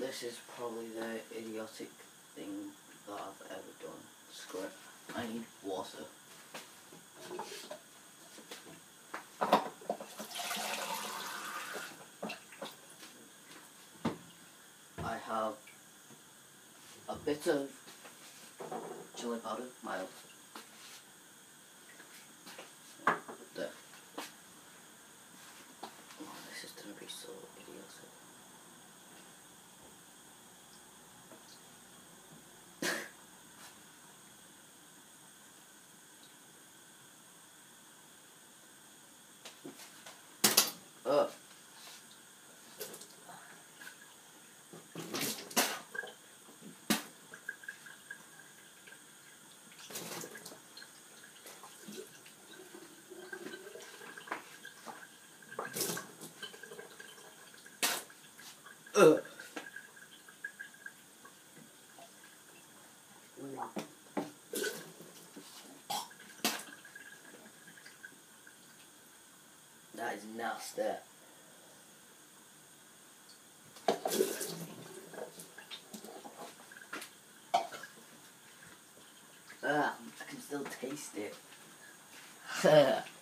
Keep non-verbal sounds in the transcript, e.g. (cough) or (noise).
This is probably the idiotic thing that I've ever done. Screw it. I need water. I have a bit of chili powder, mild. Ugh. Ugh. That is nasty. Ah, I can still taste it. (laughs)